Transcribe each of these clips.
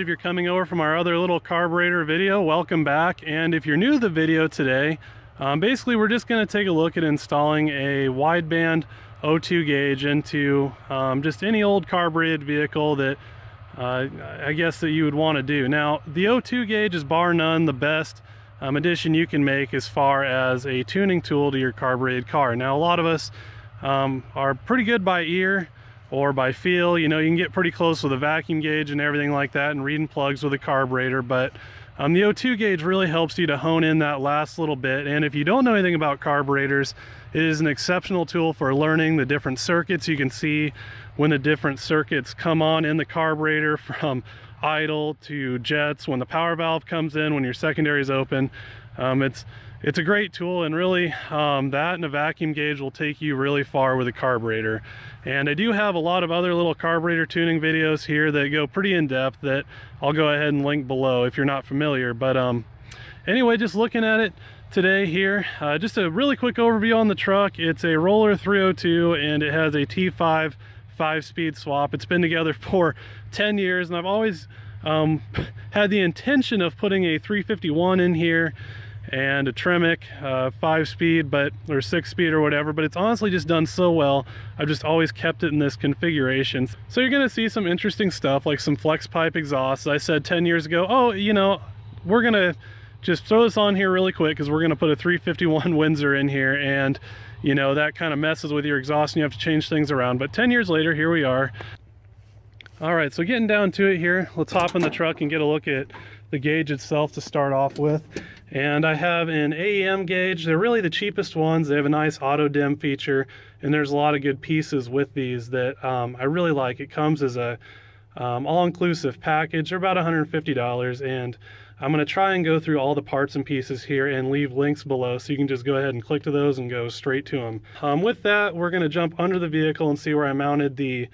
If you're coming over from our other little carburetor video, welcome back. And if you're new to the video today, um, basically we're just gonna take a look at installing a wideband O2 gauge into um, just any old carbureted vehicle that uh, I guess that you would wanna do. Now, the O2 gauge is bar none the best um, addition you can make as far as a tuning tool to your carbureted car. Now, a lot of us um, are pretty good by ear, or by feel. You know, you can get pretty close with a vacuum gauge and everything like that and reading plugs with a carburetor, but um, the O2 gauge really helps you to hone in that last little bit. And if you don't know anything about carburetors, it is an exceptional tool for learning the different circuits. You can see when the different circuits come on in the carburetor from idle to jets, when the power valve comes in, when your secondary is open. Um, it's it's a great tool and really um, that and a vacuum gauge will take you really far with a carburetor. And I do have a lot of other little carburetor tuning videos here that go pretty in depth that I'll go ahead and link below if you're not familiar. But um, anyway just looking at it today here uh, just a really quick overview on the truck. It's a roller 302 and it has a T5 five speed swap. It's been together for 10 years and I've always um, had the intention of putting a 351 in here and a Tremec uh, five speed but or six speed or whatever but it's honestly just done so well. I've just always kept it in this configuration. So you're gonna see some interesting stuff like some flex pipe exhausts. I said 10 years ago oh you know we're gonna just throw this on here really quick because we're gonna put a 351 Windsor in here and you know that kind of messes with your exhaust and you have to change things around. But 10 years later here we are. All right so getting down to it here let's hop in the truck and get a look at the gauge itself to start off with and I have an AEM gauge. They're really the cheapest ones. They have a nice auto dim feature, and there's a lot of good pieces with these that um, I really like. It comes as a um, all-inclusive package. They're about $150, and I'm going to try and go through all the parts and pieces here and leave links below so you can just go ahead and click to those and go straight to them. Um, with that, we're going to jump under the vehicle and see where I mounted the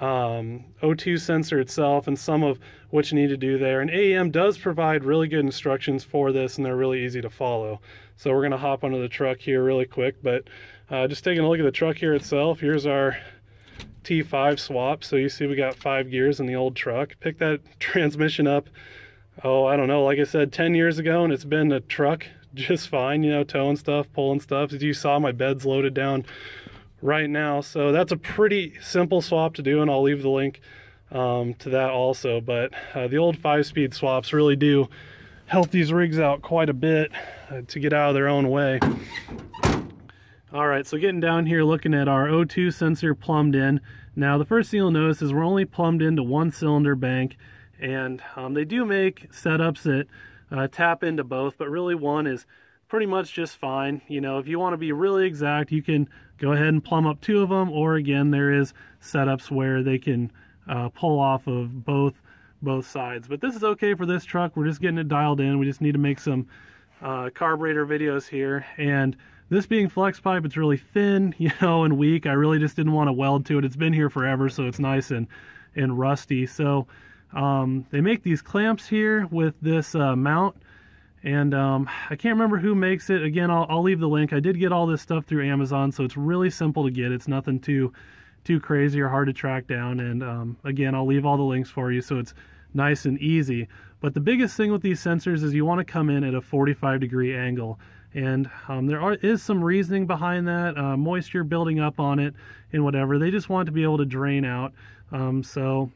um, O2 sensor itself and some of what you need to do there. And AEM does provide really good instructions for this and they're really easy to follow. So we're going to hop onto the truck here really quick, but uh, just taking a look at the truck here itself, here's our T5 swap. So you see we got five gears in the old truck. Pick that transmission up, oh, I don't know, like I said, 10 years ago and it's been a truck just fine, you know, towing stuff, pulling stuff. As you saw, my bed's loaded down right now. So that's a pretty simple swap to do and I'll leave the link um, to that also. But uh, the old five speed swaps really do help these rigs out quite a bit uh, to get out of their own way. All right, so getting down here looking at our O2 sensor plumbed in. Now the first thing you'll notice is we're only plumbed into one cylinder bank and um, they do make setups that uh, tap into both, but really one is pretty much just fine. You know, if you want to be really exact, you can go ahead and plumb up two of them, or again, there is setups where they can uh, pull off of both both sides. But this is okay for this truck. We're just getting it dialed in. We just need to make some uh, carburetor videos here. And this being flex pipe, it's really thin, you know, and weak. I really just didn't want to weld to it. It's been here forever, so it's nice and, and rusty. So um, they make these clamps here with this uh, mount and um, I can't remember who makes it. Again, I'll, I'll, leave the link. I did get all this stuff through Amazon, so it's really simple to get. It's nothing too too crazy or hard to track down. And um, again, I'll leave all the links for you, so it's nice and easy. But the biggest thing with these sensors is you want to come in at a 45 degree angle. And um, there are, is some reasoning behind that, uh, moisture building up on it and whatever. They just want to be able to drain out. Um, so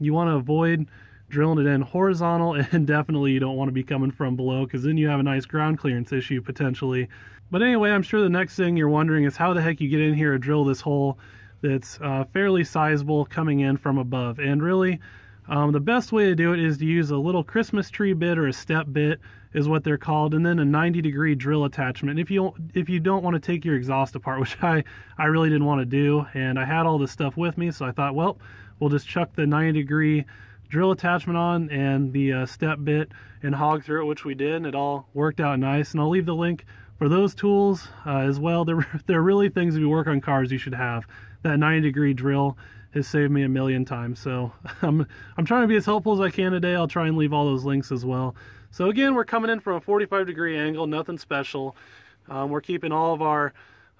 you want to avoid drilling it in horizontal and definitely you don't want to be coming from below because then you have a nice ground clearance issue potentially. But anyway, I'm sure the next thing you're wondering is how the heck you get in here and drill this hole that's uh, fairly sizable coming in from above. And really, um, the best way to do it is to use a little Christmas tree bit or a step bit is what they're called, and then a 90 degree drill attachment. If you if you don't want to take your exhaust apart, which I I really didn't want to do, and I had all this stuff with me, so I thought, well, we'll just chuck the 90 degree drill attachment on and the uh, step bit and hog through it, which we did, and it all worked out nice. And I'll leave the link for those tools uh, as well. They're, they're really things if you work on cars you should have. That 90 degree drill has saved me a million times. So I'm, I'm trying to be as helpful as I can today. I'll try and leave all those links as well. So again, we're coming in from a 45 degree angle, nothing special. Um, we're keeping all of our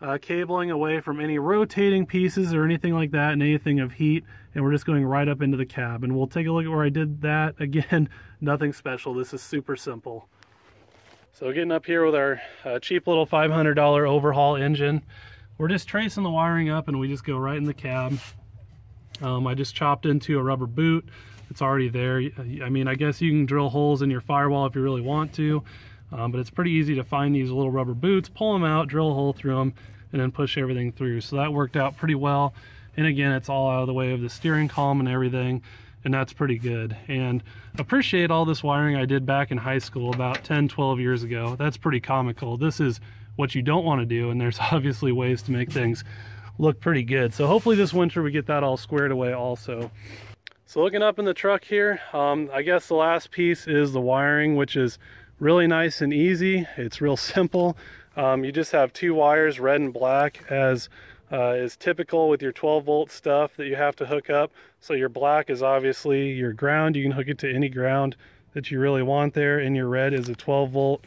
uh, cabling away from any rotating pieces or anything like that and anything of heat and we're just going right up into the cab. And we'll take a look at where I did that. Again nothing special. This is super simple. So getting up here with our uh, cheap little $500 overhaul engine we're just tracing the wiring up and we just go right in the cab. Um, I just chopped into a rubber boot. It's already there. I mean I guess you can drill holes in your firewall if you really want to um, but it's pretty easy to find these little rubber boots pull them out drill a hole through them and then push everything through. So that worked out pretty well. And again, it's all out of the way of the steering column and everything, and that's pretty good. And appreciate all this wiring I did back in high school about 10, 12 years ago. That's pretty comical. This is what you don't want to do, and there's obviously ways to make things look pretty good. So hopefully this winter we get that all squared away also. So looking up in the truck here, um, I guess the last piece is the wiring, which is really nice and easy. It's real simple. Um, you just have two wires, red and black, as uh, is typical with your 12 volt stuff that you have to hook up. So your black is obviously your ground. You can hook it to any ground that you really want there. And your red is a 12 volt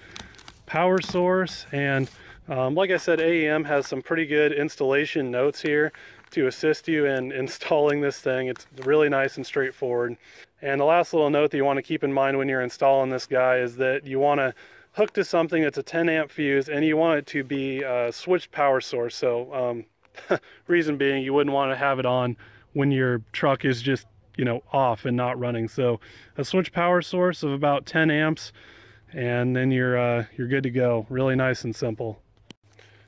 power source. And um, like I said, AEM has some pretty good installation notes here to assist you in installing this thing. It's really nice and straightforward. And the last little note that you want to keep in mind when you're installing this guy is that you want to hook to something that's a 10 amp fuse and you want it to be a switched power source. So um, reason being you wouldn't want to have it on when your truck is just, you know, off and not running. So a switch power source of about 10 amps and then you're, uh, you're good to go. Really nice and simple.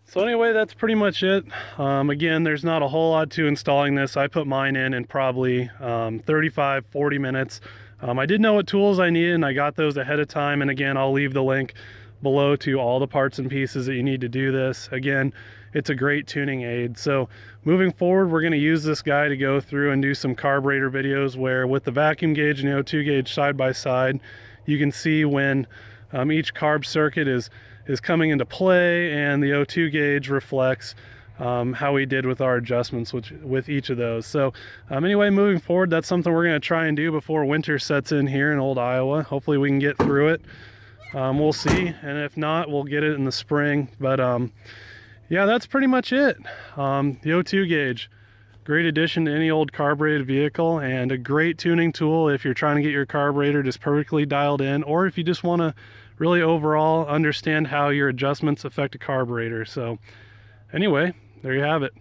So anyway, that's pretty much it. Um, again, there's not a whole lot to installing this. I put mine in in probably um, 35, 40 minutes. Um, I did know what tools I needed and I got those ahead of time. And again, I'll leave the link below to all the parts and pieces that you need to do this. Again, it's a great tuning aid. So moving forward, we're gonna use this guy to go through and do some carburetor videos where with the vacuum gauge and the O2 gauge side by side, you can see when um, each carb circuit is, is coming into play and the O2 gauge reflects um, how we did with our adjustments with, with each of those. So um, anyway, moving forward, that's something we're going to try and do before winter sets in here in old Iowa. Hopefully we can get through it. Um, we'll see. And if not, we'll get it in the spring. But um, yeah, that's pretty much it. Um, the O2 gauge, great addition to any old carbureted vehicle and a great tuning tool if you're trying to get your carburetor just perfectly dialed in or if you just want to really overall understand how your adjustments affect a carburetor. So anyway, there you have it.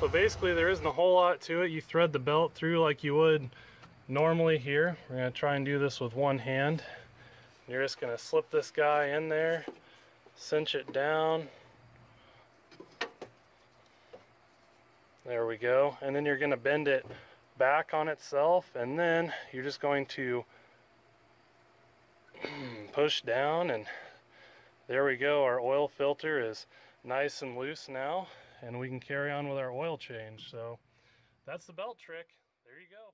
So basically there isn't a whole lot to it. You thread the belt through like you would normally here. We're gonna try and do this with one hand. You're just gonna slip this guy in there, cinch it down. There we go. And then you're gonna bend it back on itself and then you're just going to push down and there we go. Our oil filter is nice and loose now and we can carry on with our oil change. So that's the belt trick. There you go.